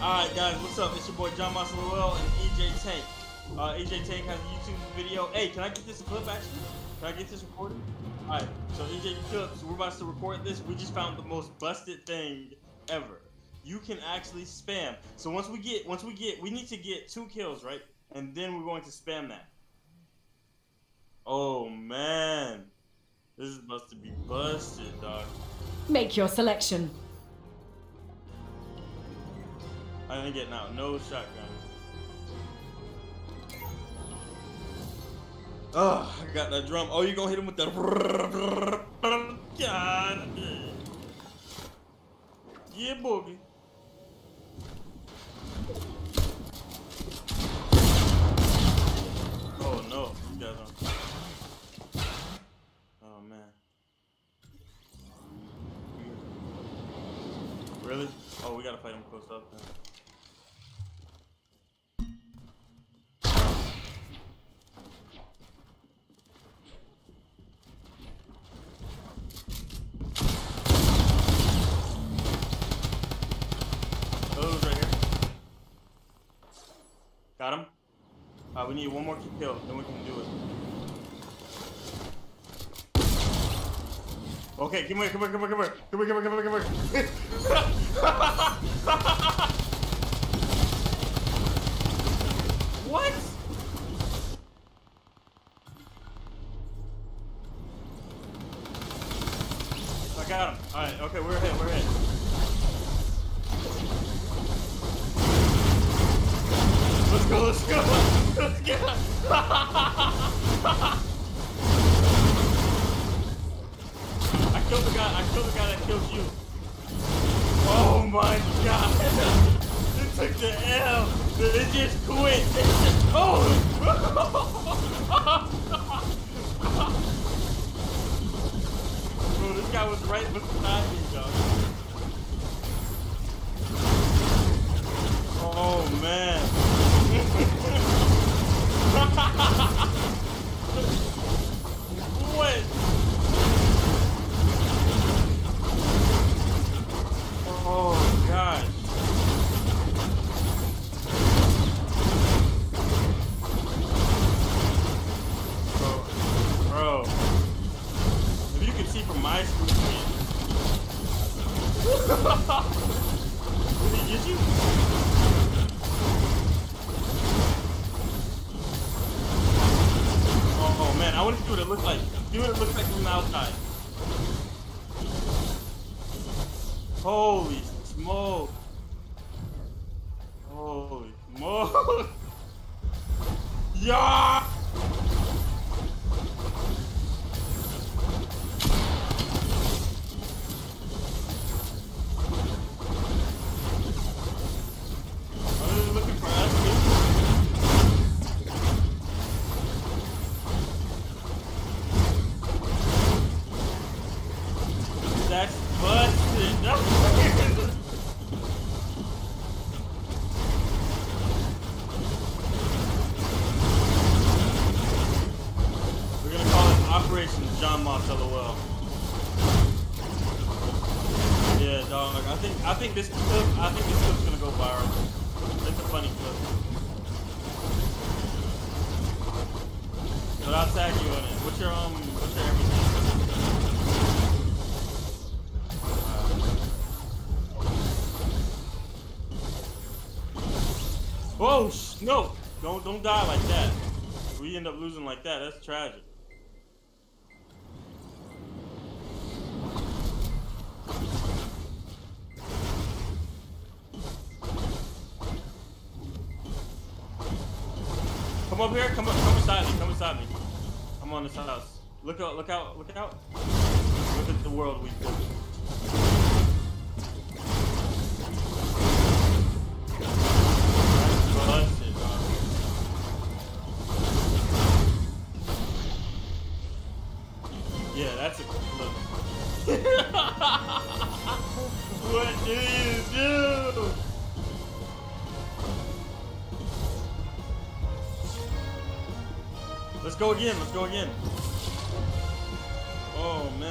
Alright guys, what's up? It's your boy Jonmosslol and EJ Tank. Uh, EJ Tank has a YouTube video. Hey, can I get this clip actually? Can I get this recorded? Alright, so EJ Clips, we're about to record this. We just found the most busted thing ever. You can actually spam. So once we get, once we get, we need to get two kills, right? And then we're going to spam that. Oh man. This is supposed to be busted, dog. Make your selection. I didn't get now. No shotgun. Oh, I got that drum. Oh, you gonna hit him with that? God. Yeah, boogie. Oh no, you guys are. Oh man. Really? Oh, we gotta fight him close up then. We need one more kill, then we can do it. Okay, come here, come here, come here, come here, come here, come here, come here, come here. what? I got him. All right, okay, we're ahead, we're ahead. Let's go, let's go, let's go. I killed the guy, I killed the guy that killed you. Oh my god. it took the L. It just quit. It just, oh. Bro, this guy was right beside me, dog. Oh man. what? Oh gosh. Bro, bro. If you can Did he get you? Oh, oh, man, I want to see what it looks like. See what it looks like from the outside. Holy smoke. Holy smoke. yeah! Are they looking for us too? That's busted. We're gonna call it Operation Jonmosslol. Yeah, dog. I think I think this clip I think this clip's gonna go viral. It's a funny clip. But I'll tag you in it. What's your um what's your everything? Oh no! Don't don't die like that. We end up losing like that. That's tragic. Come up here. Come up. Come beside me. Come beside me. I'm on this house. Look out! Look out! Look out! Look at the world we built. Yeah, that's a clip. what do you do? Let's go again. Let's go again. Oh, man.